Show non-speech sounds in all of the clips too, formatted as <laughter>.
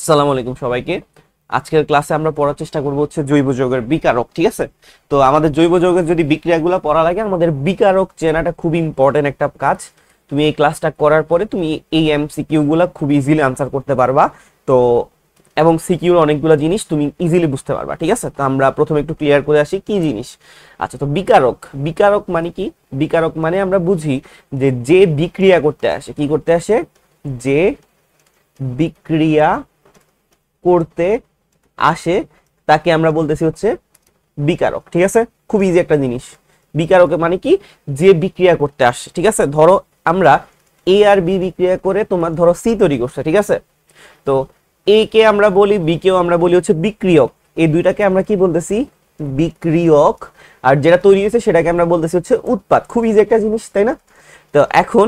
আসসালামু আলাইকুম সবাইকে। আজকের ক্লাসে আমরা পড়ার চেষ্টা করব হচ্ছে জৈব যৌগের বিকারক, ঠিক আছে? তো আমাদের জৈব যৌগের যদি বিক্রিয়াগুলো পড়া লাগে, আমাদের বিকারক চেনাটা খুব ইম্পর্টেন্ট একটা কাজ। তুমি এই ক্লাসটা করার পরে তুমি এই এমসিকিউ গুলা খুব ইজিলি আনসার করতে পারবা। তো, এবং সিকিউর অনেকগুলো জিনিস তুমি ইজিলি বুঝতে পারবা, ঠিক আছে? তো আমরা প্রথমে একটু ক্লিয়ার করে আসি কি জিনিস। আচ্ছা তো বিকারক। বিকারক মানে কি? বিকারক মানে আমরা বুঝি যে যে বিক্রিয়া করতে আসে, কি করতে আসে? যে বিক্রিয়া করতে আসে, তাকে আমরা বলতেছি হচ্ছে বিকারক, ঠিক আছে? খুব ইজি একটা জিনিস। বিকারকে মানে কি? যে বিক্রিয়া করতে আসে, ঠিক আছে? ধরো আমরা এ আর বি বিক্রিয়া করে তোমার ধরো সি তৈরি করছে, ঠিক আছে? তো এ কে আমরা বলি বি কেও আমরা বলি হচ্ছে বিক্রিয়ক। এই দুইটাকে আমরা কি বলতেছি? বিক্রিয়ক। আর যেটা তৈরি হয়েছে সেটাকে আমরা বলতেছি হচ্ছে উৎপাদ। খুব ইজি একটা জিনিস, তাই না? তো এখন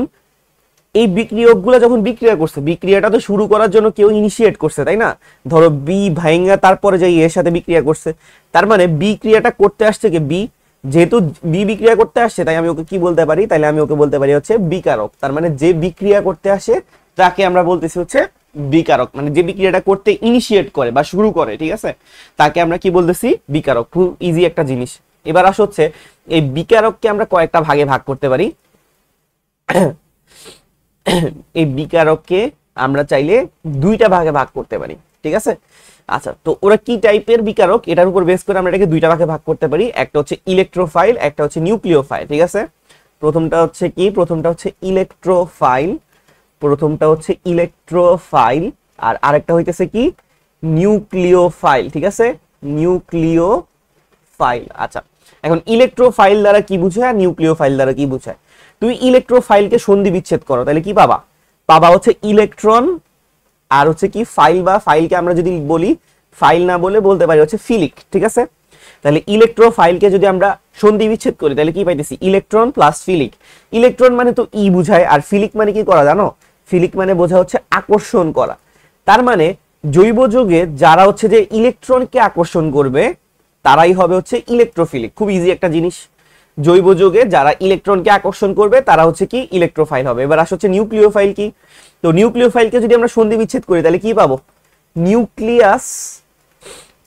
এই বিক্রিয়কগুলো যখন বিক্রিয়া করছে, বিক্রিয়াটা তো শুরু করার জন্য কেউ ইনিশিয়েট করছে, তাই না? ধরো বি ভাইঙ্গা, তারপরে যাই এর সাথে বিক্রিয়া করছে। তার মানে বিক্রিয়াটা করতে আসছে কি? বি যেহেতু বি বিক্রিয়া করতে আসছে, তাই আমি ওকে কি বলতে পারি? তাহলে আমি ওকে বলতে পারি হচ্ছে বিকারক। তার মানে যে বিক্রিয়া করতে আসে, তাকে আমরা বলতেছি হচ্ছে বিকারক। মানে যে বিক্রিয়াটা করতে ইনিশিয়েট করে বা শুরু করে, ঠিক আছে? তাকে আমরা কি বলতেছি? বিকারক। খুব ইজি একটা জিনিস। এবার আস হচ্ছে, এই বিকারককে আমরা কয়েকটা ভাগে ভাগ করতে পারি। <coughs> এই বিকারককে আমরা চাইলে দুইটা ভাগে ভাগ করতে পারি, ঠিক আছে? আচ্ছা তো ওরা কি টাইপের বিকারক? এটার উপর বেস করে আমরা এটাকে দুইটা ভাগে ভাগ করতে পারি, একটা হচ্ছে ইলেকট্রোফাইল একটা হচ্ছে নিউক্লিওফাইল ঠিক আছে? প্রথমটা হচ্ছে কি? প্রথমটা হচ্ছে ইলেকট্রোফাইল প্রথমটা হচ্ছে ইলেকট্রোফাইল আর আরেকটা হইতেছে কি? নিউক্লিওফাইল ঠিক আছে? নিউক্লিওফাইল আচ্ছা। এখন ইলেকট্রোফাইল দ্বারা কি বুঝায় নিউক্লিওফাইল দ্বারা কি বুঝায়? তুমি ইলেকট্রোফাইলকে সন্ধি বিচ্ছেদ করো, তাহলে কি পাবা? পাবা হচ্ছে ইলেকট্রন আর হচ্ছে কি ফাইল বা ফাইলকে আমরা যদি বলি ফাইল না বলে বলতে পারি হচ্ছে ফিলিক ঠিক আছে? তাহলে ইলেকট্রোফাইলকে যদি আমরা সন্ধি বিচ্ছেদ করি, তাহলে কি পাইতেছি? ইলেকট্রন প্লাস ফিলিক ইলেকট্রন মানে তো ই বুঝায়, আর ফিলিক মানে কি করা জানো? ফিলিক মানে বোঝা হচ্ছে আকর্ষণ করা। তার মানে জৈব যৌগে যারা হচ্ছে যে ইলেকট্রনকে আকর্ষণ করবে, তারাই হবে হচ্ছে ইলেকট্রোফিলিক খুব ইজি একটা জিনিস। জৈব যৌগে যারা ইলেকট্রনকে আকর্ষণ করবে, তারা হচ্ছে কি ইলেকট্রোফাইল হবে। এবার আসছে নিউক্লিওফাইল কি? তো নিউক্লিওফাইলকে যদি আমরা সন্ধি বিচ্ছেদ করি, তাহলে কি পাবো? নিউক্লিয়াস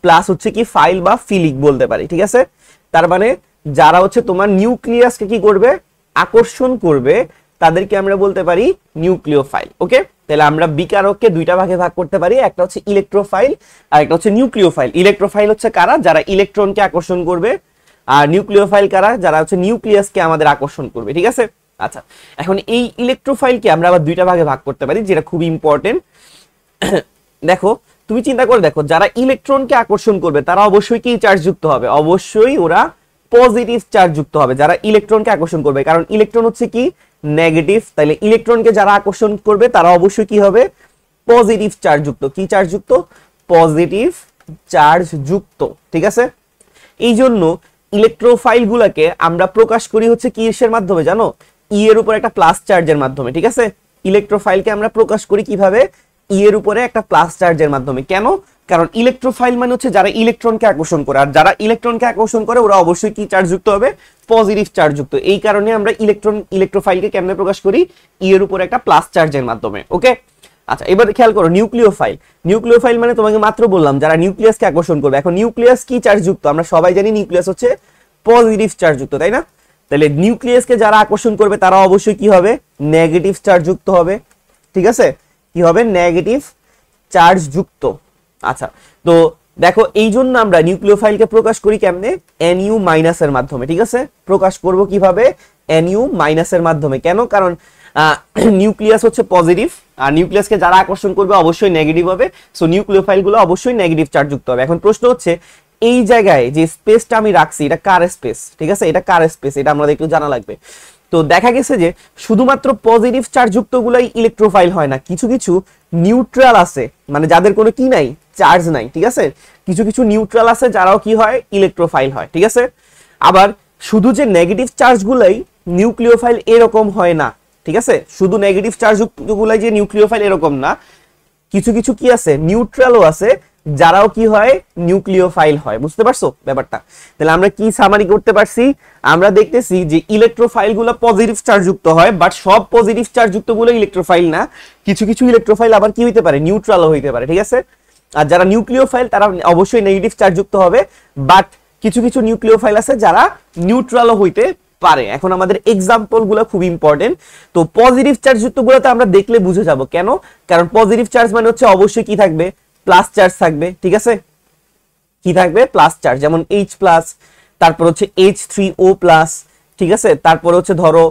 প্লাস হচ্ছে কি ফাইল বা ফিলিক বলতে পারি, ঠিক আছে? তার মানে যারা হচ্ছে তোমার নিউক্লিয়াসকে কি করবে? আকর্ষণ করবে, তাদেরকে আমরা বলতে পারি নিউক্লিওফাইল ওকে তাহলে আমরা বিকারককে দুইটা ভাগে ভাগ করতে পারি, একটা হচ্ছে ইলেকট্রোফাইল আর একটা হচ্ছে নিউক্লিওফাইল ইলেকট্রোফাইল হচ্ছে কারা? যারা ইলেকট্রনকে আকর্ষণ করবে আর নিউক্লিওফাইল কারা? যারা হচ্ছে নিউক্লিয়াসকে আমাদের আকর্ষণ করবে, ঠিক আছে? আচ্ছা এখন এই ইলেকট্রোফাইলকে আমরা আবার দুইটা ভাগে ভাগ করতে পারি, যেটা খুব ইম্পর্টেন্ট <coughs> দেখো, তুমি চিন্তা করে দেখো, যারা ইলেকট্রনকে আকর্ষণ করবে, তারা অবশ্যই কি চার্জ যুক্ত হবে? অবশ্যই ওরা পজিটিভ চার্জ যুক্ত হবে, যারা ইলেকট্রনকে আকর্ষণ করবে। কারণ ইলেকট্রন হচ্ছে কি? নেগেটিভ তাহলে ইলেকট্রনকে যারা আকর্ষণ করবে, তারা অবশ্যই কি হবে? পজিটিভ চার্জ যুক্ত কি চার্জ যুক্ত পজিটিভ চার্জ যুক্ত ঠিক আছে? এই জন্য ইলেকট্রোফাইল গুলাকে আমরা প্রকাশ করি হচ্ছে কিসের মাধ্যমে, জানো? ই এর উপর একটা প্লাস চার্জের মাধ্যমে, ঠিক আছে? ইলেকট্রোফাইলকে আমরা প্রকাশ করি কীভাবে? ই এর উপরে একটা প্লাস চার্জের মাধ্যমে। কেন? কারণ ইলেকট্রোফাইল মানে হচ্ছে যারা ইলেকট্রনকে আকর্ষণ করে। আর যারা ইলেকট্রনকে আকর্ষণ করে, ওরা অবশ্যই কি চার্জ যুক্ত হবে? পজিটিভ চার্জ যুক্ত এই কারণে আমরা ইলেকট্রন ইলেকট্রোফাইলকে কেমনে প্রকাশ করি? ই এর উপরে একটা প্লাস চার্জের মাধ্যমে ওকে আচ্ছা এবার খেয়াল করো নিউক্লিওফাইল নিউক্লিওফাইল মানে তোমাকে মাত্র বললাম যারা নিউক্লিয়াসকে আকর্ষণ করবে। এখন নিউক্লিয়াস কি চার্জ যুক্ত? আমরা সবাই জানি নিউক্লিয়াস হচ্ছে পজিটিভ চার্জ যুক্ত, তাই না? তাহলে নিউক্লিয়াসকে যারা আকর্ষণ করবে, তারা অবশ্যই কি হবে? নেগেটিভ চার্জ যুক্ত হবে। ঠিক আছে? কি হবে? নেগেটিভ চার্জ যুক্ত। আচ্ছা তো দেখো এই জন্য আমরা নিউক্লিওফাইলকে প্রকাশ করি কেমনে? এনইউ মাইনাসের মাধ্যমে, ঠিক আছে? প্রকাশ করব কীভাবে? এনইউ মাইনাসের মাধ্যমে। কেন? কারণ নিউক্লিয়াস <clears throat> হচ্ছে পজিটিভ আর নিউক্লিয়াসকে যারা আকর্ষণ করবে অবশ্যই নেগেটিভ হবে। সো নিউক্লিওফাইলগুলো অবশ্যই নেগেটিভ চার্জ যুক্ত হবে। এখন প্রশ্ন হচ্ছে, এই জায়গায় যে স্পেসটা আমি রাখছি, এটা কার স্পেস ঠিক আছে? এটা কার স্পেস এটা আমাদের একটু জানা লাগবে। তো, দেখা গেছে যে, শুধুমাত্র পজিটিভ চার্জ যুক্ত গুলাই ইলেকট্রোফাইল হয় না। কিছু কিছু নিউট্রাল আছে। মানে যাদের কোনো কি নাই চার্জ নাই, ঠিক আছে? কিছু কিছু নিউট্রাল আছে, যারাও কি হয় ইলেকট্রোফাইল হয়, ঠিক আছে? আবার শুধু যে নেগেটিভ চার্জ গুলাই নিউক্লিওফাইল এরকম হয় না। ঠিক আছে? শুধু নেগেটিভ চার্জ গুলাই যে নিউক্লিওফাইল এরকম না, কিছু কিছু কি আছে? নিউট্রালও আছে, যারাও কি হয়? নিউক্লিওফাইল হয়। বুঝতে পারছ ব্যাপারটা? তাহলে আমরা কি সামারি করতে পারছি? আমরা দেখতেছি যে ইলেকট্রোফাইলগুলো পজিটিভ চার্জ যুক্ত হয় বাট সব পজিটিভ চার্জ যুক্তগুলো ইলেকট্রোফাইল না। কিছু কিছু ইলেকট্রোফাইল আবার কি হইতে পারে? নিউট্রালও হইতে পারে, ঠিক আছে? আর যারা নিউক্লিওফাইল তারা অবশ্যই নেগেটিভ চার্জ যুক্ত হবে বাট কিছু কিছু নিউক্লিওফাইল আছে যারা নিউট্রালও হইতে পারে। এখন আমাদের এক্সাম্পলগুলো খুব ইম্পর্টেন্ট তো পজিটিভ চার্জ যুক্ত গুলোতে আমরা দেখলে বুঝে যাব কেন? কারণ পজিটিভ চার্জ মানে হচ্ছে অবশ্যই কি থাকবে? প্লাস চার্জ থাকবে, ঠিক আছে? কি থাকবে? প্লাস চার্জ যেমন এইচ প্লাস তারপর হচ্ছে এইচ থ্রি ও প্লাস ঠিক আছে? তারপর হচ্ছে ধরো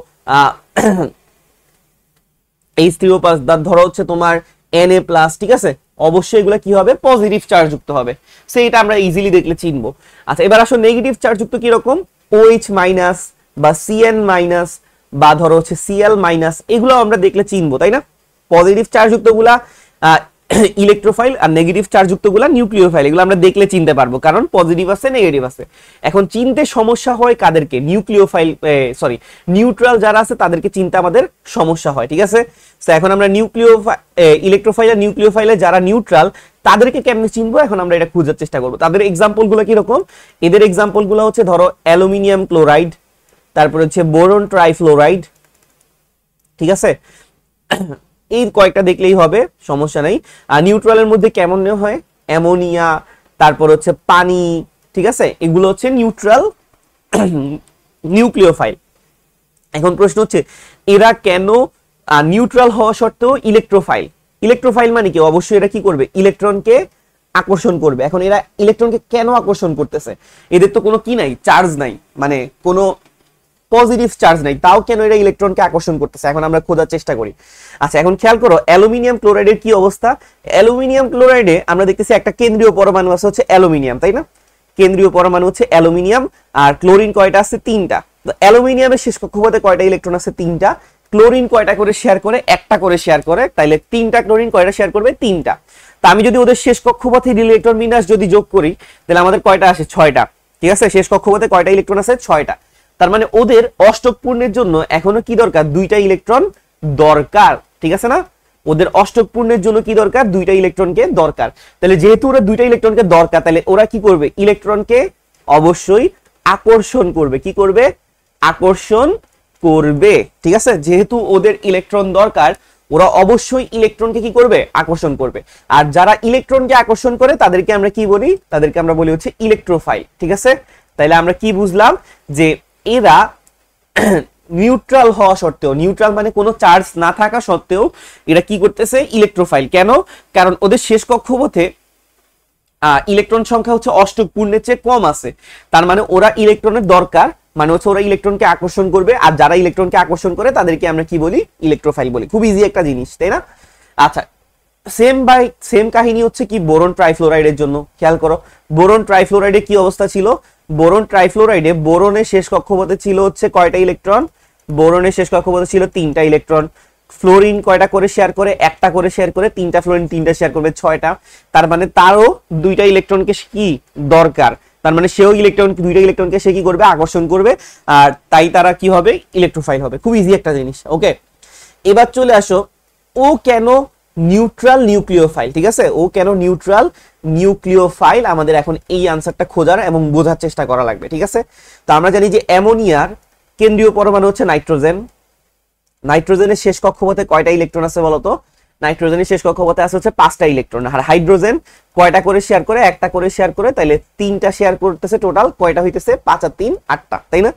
এইচ থ্রি ও প্লাস ধরো হচ্ছে তোমার এন এ প্লাস ঠিক আছে? অবশ্যই এগুলো কি হবে? পজিটিভ চার্জ যুক্ত হবে। সো এটা আমরা ইজিলি দেখলে চিনবো। আচ্ছা এবার আসো নেগেটিভ চার্জ যুক্ত কীরকম? ওএইচ মাইনাস বা সিএন মাইনাস বা ধরো হচ্ছে সিএল মাইনাস এগুলো আমরা দেখলে চিনবো, তাই না? পজিটিভ চার্জ যুক্তগুলা ইলেকট্রোফাইল <clears throat> আর নেগেটিভ চার্জ যুক্তগুলা নিউক্লিওফাইল এগুলো আমরা দেখলে চিনতে পারব, কারণ পজিটিভ আছে নেগেটিভ আছে। এখন চিনতে সমস্যা হয় কাদেরকে? নিউক্লিওফাইল সরি নিউট্রাল যারা আছে, তাদেরকে চিনতে আমাদের সমস্যা হয়, ঠিক আছে? তো এখন আমরা নিউক্লিও ইলেকট্রোফাইল আর নিউক্লিওফাইলে যারা নিউট্রাল তাদেরকে কেমনে চিনবো? এখন আমরা এটা খোঁজার চেষ্টা করব। তাদের এক্সাম্পলগুলো কীরকম? এদের এক্সাম্পলগুলো হচ্ছে, ধরো অ্যালুমিনিয়াম ক্লোরাইড তারপর হচ্ছে বোরন ট্রাইফ্লোরাইড, ঠিক আছে? এই কয়েকটা দেখলেই হবে, সমস্যা নাই। আর নিউট্রালের মধ্যে কেমন হয়? অ্যামোনিয়া, তারপর হচ্ছে পানি, ঠিক আছে? এগুলো হচ্ছে নিউট্রাল নিউক্লিওফাইল। এখন প্রশ্ন হচ্ছে, এরা কেন নিউট্রাল হওয়া সত্ত্বেও ইলেকট্রোফাইল? ইলেকট্রোফাইল মানে কি? অবশ্যই এরা কি করবে? ইলেকট্রনকে আকর্ষণ করবে। এখন এরা ইলেকট্রনকে কেন আকর্ষণ করতেছে? এদের তো কোনো কি নাই? চার্জ নাই। মানে কোনো পজিটিভ চার্জ নাই। তাও কেন এরা ইলেকট্রনকে আকর্ষণ করতেছে? এখন আমরা খোঁজার চেষ্টা করি। আচ্ছা এখন খেয়াল করো, অ্যালুমিনিয়াম ক্লোরাইডের কি অবস্থা? অ্যালুমিনিয়াম ক্লোরাইডে আমরা দেখতেছি একটা কেন্দ্রীয় পরমাণু আছে হচ্ছে অ্যালুমিনিয়াম, তাই না? কেন্দ্রীয় পরমাণু হচ্ছে অ্যালুমিনিয়াম আর ক্লোরিন কয়টা আছে? তিনটা। তো অ্যালুমিনিয়ামের শেষ কক্ষপথে কয়টা ইলেকট্রন আছে? তিনটা। ক্লোরিন কয়টা করে শেয়ার করে? একটা করে শেয়ার করে। তাইলে তিনটা ক্লোরিন কয়টা শেয়ার করবে? তিনটা। তা আমি যদি ওদের শেষ কক্ষপথে ইলেকট্রন বিন্যাস যদি যোগ করি, তাহলে আমাদের কয়টা আসে? ছয়টা। ঠিক আছে? শেষ কক্ষপথে কয়টা ইলেকট্রন আছে? ছয়টা। তার মানে ওদের অষ্টক পূর্ণের জন্য এখনও কি দরকার? দুইটা ইলেকট্রন দরকার, ঠিক আছে না? ওদের অষ্টক পূর্ণের জন্য কি দরকার? দুইটা ইলেকট্রনকে দরকার। তাহলে যেহেতু ওরা দুইটা ইলেকট্রনকে দরকার, তাহলে ওরা কি করবে? ইলেকট্রনকে অবশ্যই আকর্ষণ করবে। কি করবে? আকর্ষণ করবে, ঠিক আছে? যেহেতু ওদের ইলেকট্রন দরকার, ওরা অবশ্যই ইলেকট্রনকে কি করবে? আকর্ষণ করবে। আর যারা ইলেকট্রনকে আকর্ষণ করে, তাদেরকে আমরা কি বলি? তাদেরকে আমরা বলি হচ্ছে ইলেকট্রোফাইল ঠিক আছে? তাইলে আমরা কি বুঝলাম? যে এরা <clears throat> নিউট্রাল হওয়া সত্ত্বেও নিউট্রাল মানে কোনো চার্জ না থাকা সত্ত্বেও এরা কি করতেছে? ইলেকট্রোফাইল কেন? কারণ ওদের শেষ কক্ষপথে ইলেকট্রন সংখ্যা হচ্ছে অষ্টক, পূর্ণের চেয়ে কম আছে। তার মানে ওরা ইলেকট্রনের দরকার। মানে হচ্ছে ওরা ইলেকট্রনকে আকর্ষণ করবে, আর যারা ইলেকট্রনকে আকর্ষণ করে, তাদেরকে আমরা কি বলি? ইলেকট্রোফাইল বলি। খুব ইজি একটা জিনিস, তাই না? আচ্ছা সেম বাই সেম কাহিনী হচ্ছে কি? বোরন ট্রাইফ্লোরাইডের জন্য। খেয়াল করো, বোরন ট্রাইফ্লোরাইডে কি অবস্থা ছিল? বোরন ট্রাইফ্লোরাইডে বোরনের শেষ কক্ষপথে ছিল হচ্ছে কয়টা ইলেকট্রন? বোরনের শেষ কক্ষপথে ছিল তিনটা ইলেকট্রন। ফ্লোরিন কয়টা করে শেয়ার করে? একটা করে শেয়ার করে, তিনটা ফ্লোরিন, তিনটা শেয়ার করবে, ছয়টা। তার মানে তারও দুইটা ইলেকট্রনকে কি দরকার? তার মানে সেও ইলেকট্রন, দুইটা ইলেকট্রনকে সে কি করবে? আকর্ষণ করবে। আর তাই তারা কি হবে? ইলেকট্রোফাইল হবে। খুব ইজি একটা জিনিস ওকে এবার চলে আসো, ও কেন নিউট্রাল নিউক্লিওফাইল ঠিক আছে? ও কেন নিউট্রাল নিউক্লিওফাইল আমাদের এখন এই আনসারটা খোঁজার এবং বোঝার চেষ্টা করা লাগবে, ঠিক আছে? তো আমরা জানি যে অ্যামোনিয়ার কেন্দ্রীয় পরমাণু হচ্ছে নাইট্রোজেন। নাইট্রোজেনের শেষ কক্ষপথে কয়টা ইলেকট্রন আছে বলতো? নাইট্রোজেনের শেষ কক্ষপথে আছে হচ্ছে পাঁচটা ইলেকট্রন। আর হাইড্রোজেন কয়টা করে শেয়ার করে? একটা করে শেয়ার করে, তাইলে তিনটা শেয়ার করতেছে টোটাল কয়টা হইতেছে? পাঁচ আর তিন, আটটা, তাই না?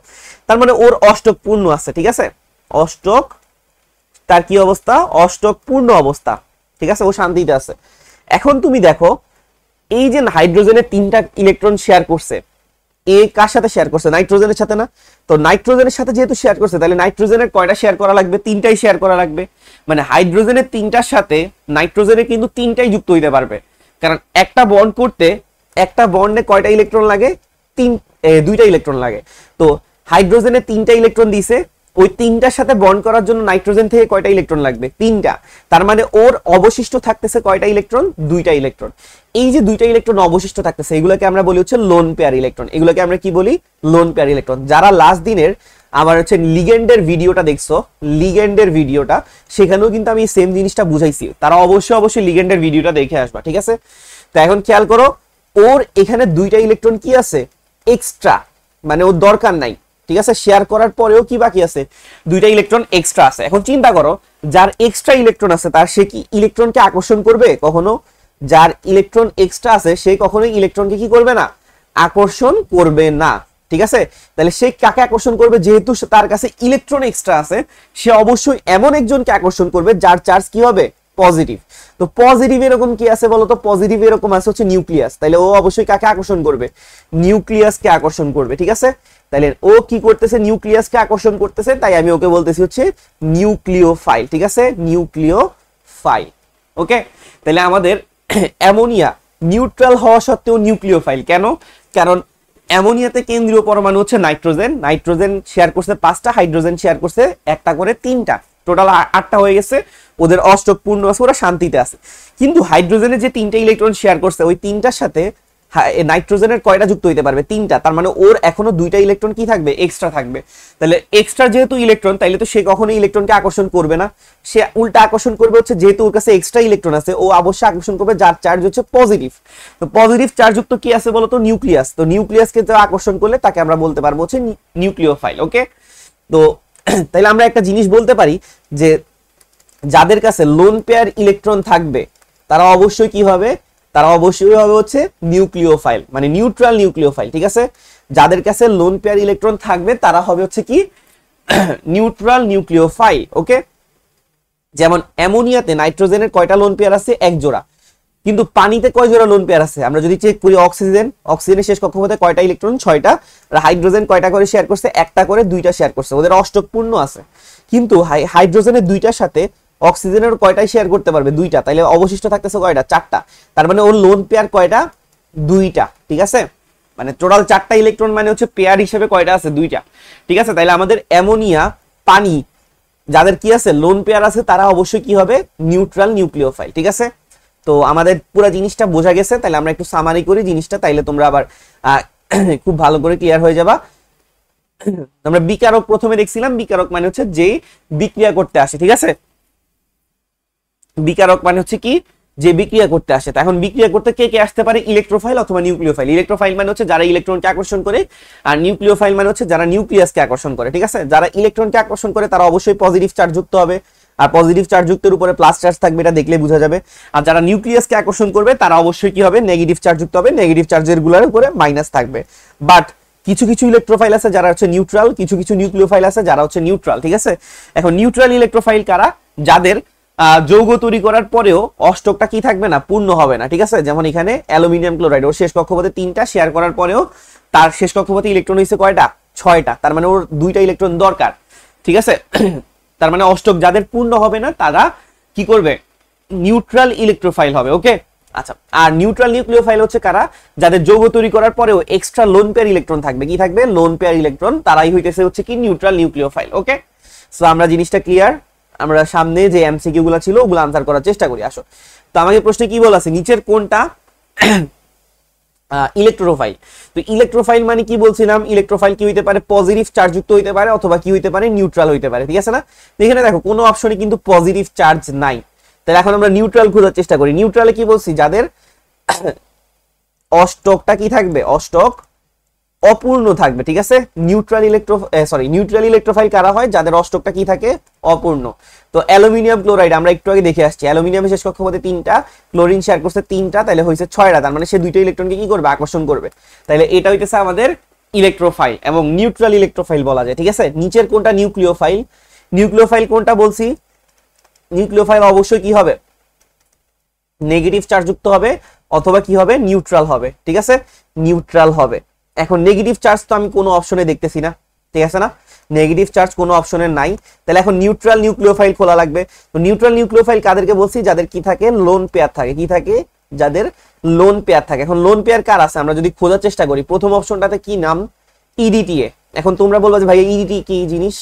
তার মানে ওর অষ্টক পূর্ণ আছে, ঠিক আছে? অষ্টক, তার কি অবস্থা? অষ্টক পূর্ণ অবস্থা। ঠিক আছে? ও শান্তিতে আছে। এখন তুমি দেখো, এই যে হাইড্রোজেনের তিনটা ইলেকট্রন শেয়ার করছে, এ কার সাথে শেয়ার করছে? নাইট্রোজেনের সাথে না? তো নাইট্রোজেনের সাথে যেহেতু শেয়ার করছে, তাহলে নাইট্রোজেনের কয়টা শেয়ার করা লাগবে? তিনটাই শেয়ার করা লাগবে। মানে হাইড্রোজেনের তিনটার সাথে নাইট্রোজেনের কিন্তু তিনটাই যুক্ত হইতে পারবে। কারণ একটা বন্ড করতে একটা বন্ডে কয়টা ইলেকট্রন লাগে? তিন দুইটা ইলেকট্রন লাগে। তো হাইড্রোজেনের তিনটা ইলেকট্রন দিছে ওই তিনটার সাথে বন্ড করার জন্য নাইট্রোজেন থেকে কয়টা ইলেকট্রন লাগবে? তিনটা। তার মানে ওর অবশিষ্ট থাকতেছে কয়টা ইলেকট্রন দুইটা ইলেকট্রন এই যে দুইটা ইলেকট্রন অবশিষ্ট থাকতেছে, এগুলোকে আমরা বলি হচ্ছে লোন পেয়ার ইলেকট্রন এগুলোকে আমরা কি বলি? লোন পেয়ার ইলেকট্রন যারা লাস্ট দিনের আমার হচ্ছে লিগেন্ডের ভিডিওটা দেখছ লিগেন্ডের ভিডিওটা সেখানেও কিন্তু আমি সেম জিনিসটা বুঝাইছি। তারা অবশ্যই অবশ্যই লিগেন্ডের ভিডিওটা দেখে আসবা, ঠিক আছে? তো এখন খেয়াল করো, ওর এখানে দুইটা ইলেকট্রন কি আছে? এক্সট্রা মানে ওর দরকার নাই। ঠিক আছে? শেয়ার করার পরেও কি বাকি আছে? দুইটা ইলেকট্রন এক্সট্রা আছে। এখন চিন্তা করো, যার এক্সট্রা ইলেকট্রন আছে, তার সে কি ইলেকট্রনকে আকর্ষণ করবে? কখনো? যার ইলেকট্রন এক্সট্রা আছে, সে কখনোই ইলেকট্রনকে কি করবে না? আকর্ষণ করবে না। ঠিক আছে? তাহলে সে কাকে আকর্ষণ করবে? যেহেতু তার কাছে ইলেকট্রন এক্সট্রা আছে, সে অবশ্যই এমন একজনকে আকর্ষণ করবে, যার চার্জ কি হবে? পজিটিভ তো পজিটিভ এরকম কি আছে বলতো? পজিটিভ এরকম আছে হচ্ছে নিউক্লিয়াস তাহলে ও অবশ্যই কাকে আকর্ষণ করবে? নিউক্লিয়াসকে আকর্ষণ করবে। ঠিক আছে? তাহলে ও কি করতেছে? নিউক্লিয়াসকে আকর্ষণ করতেছে। তাই আমি ওকে বলতেছি হচ্ছে নিউক্লিওফাইল, ঠিক আছে? Nucleophile, okay? তাহলে আমাদের <clears throat> অ্যামোনিয়া নিউট্রাল হওয়া সত্ত্বেও নিউক্লিওফাইল। কেন? কারণ অ্যামোনিয়াতে কেন্দ্রীয় পরমাণু হচ্ছে নাইট্রোজেন। নাইট্রোজেন শেয়ার করছে পাঁচটা, হাইড্রোজেন শেয়ার করছে একটা করে তিনটা। টোটাল আটটা হয়ে গেছে। ওদের অষ্টক পূর্ণ আছে, ওরা শান্তিতে আছে। কিন্তু হাইড্রোজেনের যে তিনটা ইলেকট্রন শেয়ার করছে, ওই তিনটার সাথে নাইট্রোজেনের কয়টা যুক্ত হইতে পারবে? তিনটা। তার মানে ওর এখনও দুইটা ইলেকট্রন কি থাকবে? এক্সট্রা থাকবে। তাহলে এক্সট্রা যেহেতু ইলেকট্রন তাইলে তো সে কখনো ইলেকট্রনকে আকর্ষণ করবে না। সে উল্টা আকর্ষণ করবে হচ্ছে যেহেতু ওর কাছে এক্সট্রা ইলেকট্রন আছে, ও অবশ্যই আকর্ষণ করবে যার চার্জ হচ্ছে পজিটিভ তো পজিটিভ চার্জ যুক্ত কি আছে বলতো? নিউক্লিয়াস তো নিউক্লিয়াসকে তো আকর্ষণ করলে তাকে আমরা বলতে পারব হচ্ছে নিউক্লিওফাইল ওকে তো <clears throat> তাইলে আমরা একটা জিনিস বলতে পারি যে যাদের কাছে লোন পেয়ার ইলেকট্রন থাকবে, তারা অবশ্যই কি হবে? তারা অবশ্যই হবে হচ্ছে নিউক্লিওফাইল মানে নিউট্রাল নিউক্লিওফাইল, ঠিক আছে? যাদের কাছে লোন পেয়ার ইলেকট্রন থাকবে, তারা হবে হচ্ছে কি? <clears throat> নিউট্রাল নিউক্লিওফাইল, ওকে? যেমন অ্যামোনিয়াতে নাইট্রোজেনের কয়টা লোন পেয়ার আছে? এক জোড়া। কিন্তু পানিতে কয় জোড়া লোন পেয়ার আছে? আমরা যদি চেক করি অক্সিজেন অক্সিজেনের শেষ কক্ষপথে কয়টা ইলেকট্রন ছয়টা। হাইড্রোজেন কয়টা করে শেয়ার করছে? একটা করে, দুইটা শেয়ার করছে। ওদের অষ্টক পূর্ণ আছে। কিন্তু হাইড্রোজেনের দুইটার সাথে অক্সিজেনের কয়টাই শেয়ার করতে পারবে? দুইটা। তাইলে অবশিষ্ট থাকতেছে কয়টা? চারটা। তার মানে ওর লোন পেয়ার কয়টা? দুইটা। ঠিক আছে? মানে টোটাল চারটা ইলেকট্রন মানে হচ্ছে পেয়ার হিসেবে কয়টা আছে? দুইটা। ঠিক আছে? তাইলে আমাদের অ্যামোনিয়া পানি, যাদের কি আছে লোন পেয়ার আছে, তারা অবশ্যই কি হবে? নিউট্রাল নিউক্লিওফাইল ঠিক আছে? তো আমাদের পুরো জিনিসটা বোঝা গেছে। তাহলে আমরা একটু সামারি করি জিনিসটা। তাইলে তোমরা আবার <clears throat> খুব ভালো করে ক্লিয়ার হয়ে যাবা। <clears throat> আমরা বিকারক প্রথমে দেখছিলাম। বিকারক মানে হচ্ছে যে বিক্রিয়া করতে আসে। ঠিক আছে? বিকারক মানে হচ্ছে কি? যে বিক্রিয়া করতে আসে। এখন বিক্রিয়া করতে কে কে আসতে পারে? ইলেকট্রোফাইল অথবা নিউক্লিওফাইল। ইলেকট্রোফাইল মানে হচ্ছে যারা ইলেকট্রনকে আকর্ষণ করে আর নিউক্লিওফাইল মানে হচ্ছে যারা নিউক্লিয়াসকে আকর্ষণ করে, ঠিক আছে? যারা ইলেকট্রনকে আকর্ষণ করে তারা অবশ্যই পজিটিভ চার্জ যুক্ত হবে। আর পজিটিভ চার্জ যুক্তের উপরে প্লাস চার্জ থাকবে এটা দেখলে বোঝা যাবে। আর যারা নিউক্লিয়াসকে আকর্ষণ করবে তারা অবশ্যই কি হবে? নেগেটিভ চার্জ যুক্ত হবে। নেগেটিভ চার্জেরগুলোর উপরে মাইনাস থাকবে। বাট কিছু কিছু ইলেকট্রোফাইল আছে যারা হচ্ছে নিউট্রাল কিছু কিছু নিউক্লিওফাইল আছে যারা হচ্ছে নিউট্রাল ঠিক আছে? এখন নিউট্রাল ইলেকট্রোফাইল কারা? যাদের যৌগ তৈরি করার পরেও অষ্টকটা কি থাকবে না? পূর্ণ হবে না, ঠিক আছে? যেমন এখানে অ্যালুমিনিয়াম ক্লোরাইড, ওর শেষ কক্ষপথে তিনটা শেয়ার করার পরেও তার শেষ কক্ষপথে ইলেকট্রন হয়েছে কয়টা? ছয়টা। তার মানে ওর দুইটা ইলেকট্রন দরকার, ঠিক আছে? <clears throat> তার মানে অষ্টক যাদের পূর্ণ হবে না, তারা কি করবে? নিউট্রাল ইলেকট্রোফাইল হবে ওকে আচ্ছা আর নিউট্রাল নিউক্লিওফাইল হচ্ছে কারা? যাদের যৌগ তৈরি করার পরেও এক্সট্রা লোন পেয়ার ইলেকট্রন থাকবে। কি থাকবে? লোন পেয়ার ইলেকট্রন তারাই হইতেছে হচ্ছে কি? নিউট্রাল নিউক্লিওফাইল ওকে সো আমরা জিনিসটা ক্লিয়ার আমরা সামনে যে এমসিকিউ গুলো ছিল, ওগুলো আনসার করার চেষ্টা করি, আসো। তো আমাকে প্রশ্নে কি বলা আছে? নিচের কোনটা? <clears throat> ইলেকট্রোফাইল তো ইলেকট্রোফাইল মানে কি বলছিলাম? ইলেকট্রোফাইল কি হইতে পারে? পজিটিভ চার্জ যুক্ত হইতে পারে, অথবা কি হইতে পারে? নিউট্রাল হইতে পারে, ঠিক আছে না? এখানে দেখো, কোনো অপশনে কিন্তু পজিটিভ চার্জ নাই। তাহলে এখন আমরা নিউট্রাল খোঁজার চেষ্টা করি। নিউট্রালে কি বলছি? যাদের <clears throat> অষ্টকটা কি থাকবে? অষ্টক অপূর্ণ থাকবে, ঠিক আছে? Neutral electro sorry neutral electrophile কারা হয়? যাদের অষ্টকটা কি থাকে? অপূর্ণ। তো অ্যালুমিনিয়াম ক্লোরাইড, আমরা একটু আগে দেখে আসছি। অ্যালুমিনিয়াম শেষ কক্ষপথে তিনটা, ক্লোরিন শেয়ার করছে তিনটা, তাহলে হয়েছে ছয়টা। তার মানে সে দুইটা ইলেকট্রনকে কি করবে? আকর্ষণ করবে। তাহলে এটা হইতেছে আমাদের ইলেকট্রোফাইল এবং নিউট্রাল ইলেকট্রোফাইল বলা যায়, ঠিক আছে? নিচের কোনটা নিউক্লিওফাইল নিউক্লিওফাইল কোনটা বলছি? নিউক্লিওফাইল অবশ্যই কি হবে? নেগেটিভ চার্জ যুক্ত হবে, অথবা কি হবে? নিউট্রাল হবে, ঠিক আছে? নিউট্রাল হবে। এখন নেগেটিভ চার্জ তো আমি কোনো অপশনে দেখতেছি না, ঠিক আছে না? নেগেটিভ চার্জ কোনো অপশনে নাই। তাহলে এখন নিউট্রাল নিউক্লিওফাইল খোলা লাগবে। তো নিউট্রাল নিউক্লিওফাইল কাদেরকে বলছি? যাদের কি থাকে? লোন পেয়ার থাকে। কি থাকে? যাদের লোন পেয়ার থাকে। এখন লোন পেয়ার কার আছে? আমরা যদি খোঁজার চেষ্টা করি, প্রথম অপশনটাতে কি নাম? ইডিটিএ এখন তোমরা বলবা যে ভাই ইডিটি কি জিনিস?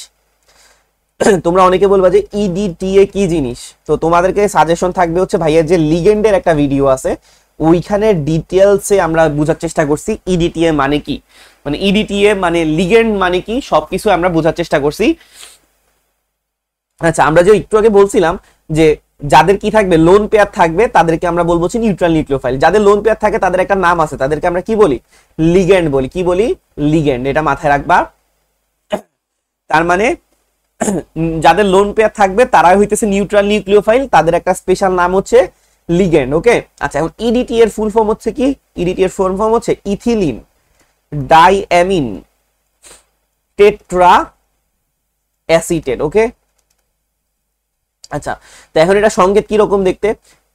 <clears throat> তোমরা অনেকে বলবা যে ইডিটিএ কি জিনিস? তো তোমাদেরকে সাজেশন থাকবে হচ্ছে ভাইয়ের যে লিগেন্ডের একটা ভিডিও আছে। ওইখানে ডিটেলসে আমরা বোঝার চেষ্টা করছি ইডিটিএ মানে কি? মানে ইডিটিএ মানে লিগেন্ড মানে কি? সবকিছু আমরা বোঝার চেষ্টা করছি। আচ্ছা আমরা যে একটু আগে বলছিলাম যে যাদের কি থাকবে লোন পেয়ার থাকবে, তাদেরকে আমরা বলব নিউট্রাল নিউক্লিওফাইল যাদের লোন পেয়ার থাকে, তাদের একটা নাম আছে, তাদেরকে আমরা কি বলি? লিগেন্ড বলি। কি বলি? লিগেন্ড এটা মাথায় রাখবা। তার মানে যাদের লোন পেয়ার থাকবে, তারাই হইতেছে নিউট্রাল নিউক্লিওফাইল তাদের একটা স্পেশাল নাম হচ্ছে লিগেন্ড ওকে আচ্ছা এখন ইডিটি এর ফুল ফর্ম হচ্ছে কি? ইডিটি এর ফুল ফর্ম হচ্ছে ethylene diamine tetra acetate okay আচ্ছা তো এখন এটা সংকেত কি রকম দেখতে?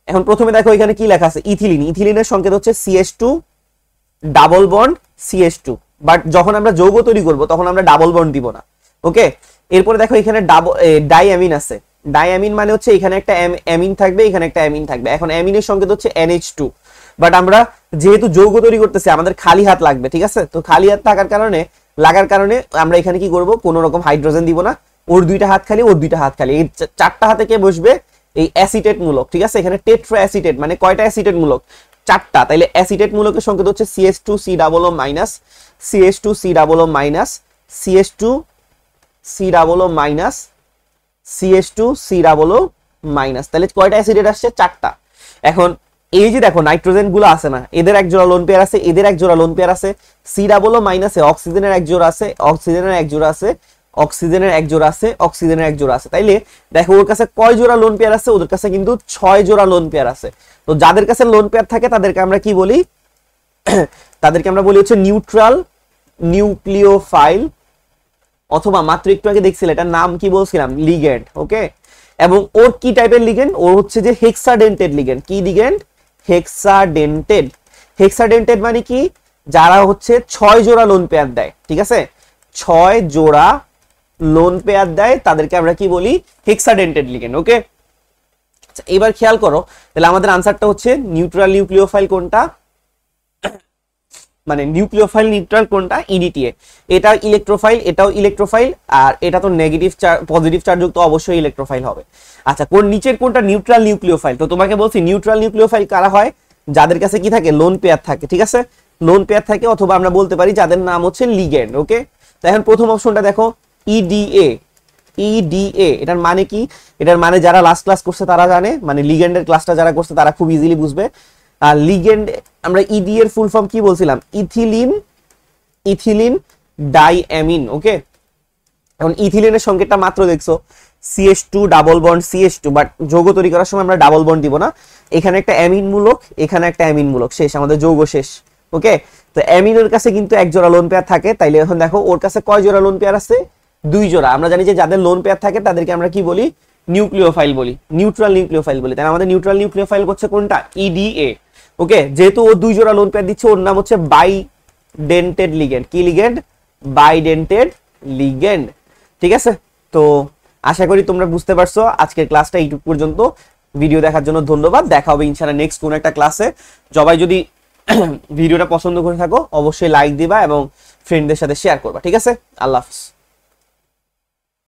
এখন প্রথমে দেখো এখানে কি লেখা আছে? ইথিলিন ইথিলিনের সংকেত হচ্ছে CS two double bond CS two but যখন আমরা যৌগ তৈরি করব, তখন আমরা ডাবল বন্ড দিব না ওকে এরপরে দেখো এখানে ডাবল ডাইঅ্যামিন আছে। ডাইঅ্যামিন মানে হচ্ছে এখানে একটা অ্যামিন থাকবে, এখানে একটা অ্যামিন থাকবে। এখন অ্যামিনের সংকেত হচ্ছে এনএইচ টু বাট আমরা যেহেতু যৌগ তৈরি করতেছি, আমাদের খালি হাত লাগবে, ঠিক আছে? তো খালি হাত থাকার কারণে, লাগার কারণে আমরা এখানে কি করব? কোনো রকম হাইড্রোজেন দিব না। ওর দুইটা হাত খালি, ওর দুইটা হাত খালি। এই চারটা হাতে কে বসবে? এই অ্যাসিটেট মূলক ঠিক আছে? এখানে টেট্রা অ্যাসিটেট মানে কয়টা অ্যাসিটেট মূলক চারটা। তাইলে অ্যাসিটেট মূলকের সংকেত হচ্ছে CS two C double O minus CS two C double O minus CS two C double O minus CS two C double minus তাহলে কয়টা অ্যাসিডেট আসছে? চারটা। এখন এই যে দেখো নাইট্রোজেনগুলো আছে না, এদের এক জোড়া লোন পেয়ার আছে, এদের এক জোড়া লোন পেয়ার আছে। সি ডাবল ও মাইনাসে অক্সিজেনের এক জোড়া আছে অক্সিজেনের এক জোড়া আছে অক্সিজেনের এক জোড়া আছে অক্সিজেনের এক জোড়া আছে। তাইলে দেখো, ওর কাছে কয় জোড়া লোন পেয়ার আছে? ওদের কাছে কিন্তু ছয় জোড়া লোন পেয়ার আছে। তো যাদের কাছে লোন পেয়ার থাকে, তাদেরকে আমরা কি বলি? <clears throat> তাদেরকে আমরা বলি হচ্ছে নিউট্রাল নিউক্লিওফাইল অথবা মাত্র একটু আগে দেখছিলে, এটার নাম কি বলছিলাম? লিগেন্ড ওকে এবং ওর কি টাইপের লিগেন্ড ওর হচ্ছে যে হেক্সাডেন্টেড লিগেন্ড কি লিগেন্ড হেক্সাডেন্টেড হেক্সাডেন্টেড মানে কি? যারা হচ্ছে ছয় জোড়া লোন পেয়ার দেয়, ঠিক আছে? ছয় জোড়া লোন পেয়ার দেয়, তাদেরকে আমরা কি বলি? হেক্সাডেন্টেড লিগেন্ড ওকে এবার খেয়াল করো, তাহলে আমাদের আনসারটা হচ্ছে নিউট্রাল নিউক্লিওফাইল কোনটা? মানে নিউক্লিওফাইল নিউট্রাল কোনটা? ইডিটিএ এটা ইলেকট্রোফাইল এটাও ইলেকট্রোফাইল আর এটা তো নেগেটিভ পজিটিভ চার্জযুক্ত অবশ্যই ইলেকট্রোফাইল হবে। আচ্ছা কোন নিচের কোনটা? নিউট্রাল নিউক্লিওফাইল তো তোমাকে বলছি নিউট্রাল নিউক্লিওফাইল কারা হয়? যাদের কাছে কি থাকে? লোন পেয়ার থাকে, ঠিক আছে? লোন পেয়ার থাকে, অথবা আমরা বলতে পারি যাদের নাম হচ্ছে লিগেন্ড ওকে তো এখন প্রথম অপশনটা দেখো ইডিএ ইডিএ এটার মানে কি? এটার মানে যারা লাস্ট ক্লাস করছে তারা জানে মানে লিগেন্ডের ক্লাসটা যারা করছে তারা খুব ইজিলি বুঝবে। আর লিগেন্ড, আমরা ইডি এর ফুল ফর্ম কি বলছিলাম? ইথিলিন ইথিলিন ডাইঅ্যামিন ওকে এখন ইথিলিনের সংকেতটা মাত্র দেখছ। CS two double bond CS two but যৌগ তৈরি করার সময় আমরা ডাবল বন্ড দিব না। এখানে একটা অ্যামিন মূলক, এখানে একটা অ্যামিন মূলক, শেষ, আমাদের যৌগ শেষ ওকে তো অ্যামিনের কাছে কিন্তু এক জোড়া লোন পেয়ার থাকে, তাইলে এখন দেখো, ওর কাছে কয় জোড়া লোন পেয়ার আছে? দুই জোড়া। আমরা জানি যে যাদের লোন পেয়ার থাকে, তাদেরকে আমরা কি বলি? নিউক্লিওফাইল বলি নিউট্রাল নিউক্লিওফাইল বলি। তাহলে আমাদের নিউট্রাল নিউক্লিওফাইল করছে কোনটা? ইডিএ ওকে, যেহেতু ও দুই জোড়া লোন পেয়ার দিচ্ছে, ওর নাম হচ্ছে বাই ডেন্টেড লিগেন্ড কি লিগেন্ড বাই ডেন্টেড লিগেন্ড ঠিক আছে? তো আশা করি তোমরা বুঝতে পারছ। আজকের ক্লাসটা এইটুকু পর্যন্ত। ভিডিও দেখার জন্য ধন্যবাদ। দেখা হবে ইনশাআল্লাহ নেক্সট কোন একটা ক্লাসে সবাই যদি <clears throat> ভিডিওটা পছন্দ করে থাকো, অবশ্যই লাইক দিবা এবং ফ্রেন্ডদের সাথে শেয়ার করবা। ঠিক আছে? আল্লাহ হাফিজ।